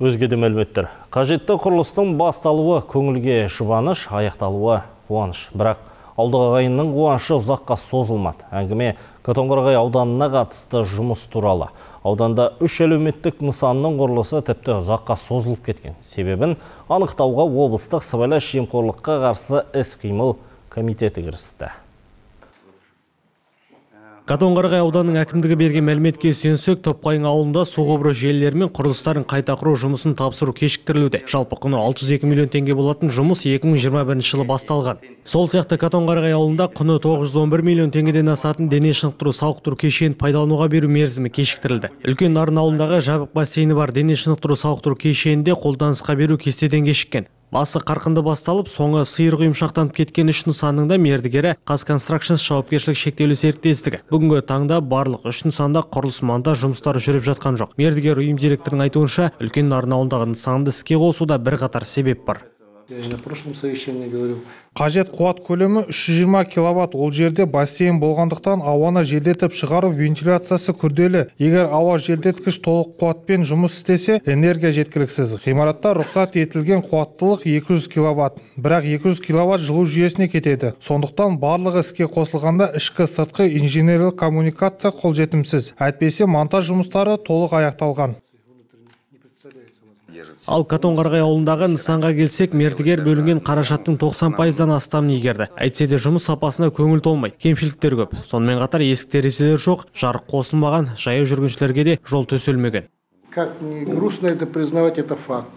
Өзге де мәліметтер. Қажетті құрылыстың басталуы көңілге жұбаныш, аяқталуы қуаныш. Бірақ ағайынның қуанышы ұзаққа созылмады. Әңгіме Катонқарағай ауданына қатысты жұмыс туралы. Ауданда үш әлеуметтік нысанның құрылысы тіпті ұзаққа созылып кеткен. Себебін анықтауға облыстық сыбайлас жемқорлыққа қарсы іс-қимыл комитеті кірісті. Катонқарағай ауданының әкімдігі берген мәліметке сүйенсек, Топқайың ауылында су құбыры желілері мен құрылыстарын қайта құру жұмысын тапсыру кешіктірілуде. Жалпы құны 602 миллион теңге болатын жұмыс 2021 жылы басталған. Сол сияқты Катонқарағай ауылында құны 911 миллион теңгеден асатын дене шынықтыру сауықтыру кешенін пайдалануға беру мерзімі кешіктірілді. Үлкен Нарын ауылындағы жабық бассейні бар дене шынықтыру сауықтыру кешенінде қолданысқа беру кестеден кешіккен. Басы қарқынды басталып, соңы сиыр құйымшақтанып кеткен үш нысанның да мердігері Қазконстракшнс жауапкершілік шектеулі серіктестігі. Бүгінгі таңда барлық үш нысанда құрылыс монтаж жұмыстары жүріп жатқан жоқ. Мердігер ұйым директорының айтуынша, үлкен Нарын ауылындағы нысанды іске қосуда бірқатар себеп бар. На прошлом совещании говорил. Қажет қуат көлемі 320 киловатт. Ол жерде бассейн болғандықтан ауаны желдетіп шығару вентиляциясы күрделі. Егер ауа желдеткіш толық қуатпен жұмыс істесе, энергия жеткіліксіз. Ғимаратта рұқсат етілген қуаттылық 200 киловатт. Бірақ 200 киловатт жылу жүйесіне кетеді. Сондықтан барлығы іске қосылғанда ішкі сыртқы инженерлік коммуникация қолжетімсіз. Әйтпесе монтаж жұмыстары толық аяқталған. Ал Катонқарағай ауылындағы нысанға келсек, мердігер бөлінген қаражаттың 90 пайыздан астамын игерді. Әйтсе де жұмыс сапасына көңіл толмайды. Кемшіліктер көп. Сонымен қатар есік терезелер жоқ, жарық қосылмаған, жаяу жүргіншілерге де жол төселмеген. Как ни грустно это признавать, это факт.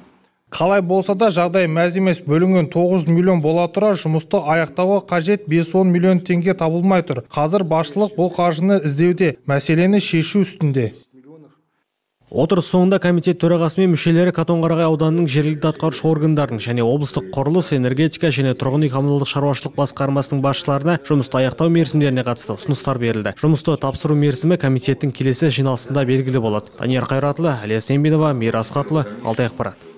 Қалай болса да жағдай мәз емес бөлінген 900 миллион бола тұра жұмысты аяқтауға қажет 5-10 миллион теңге табылмай тұр. Қазір басшылық бұл қаржыны іздеуде, мәселені шешу үстінде. Отырыс соңында комитет төрағасы мен мүшелері Катонқарағай ауданының жергілікті атқарушы органдардың және облыстық құрылыс, энергетика және тұрғын үй коммуналдық шаруашылық басқармасының басшыларына жұмысты аяқтау мерзімдеріне қатысты ұсыныстар берілді. Жұмысты тапсыру мерзімі комитеттің келесі жиналысында белгілі болады. Данияр Қайратұлы, Әлия Сембинова, Мира Асқатұлы, Алтай ақпарат.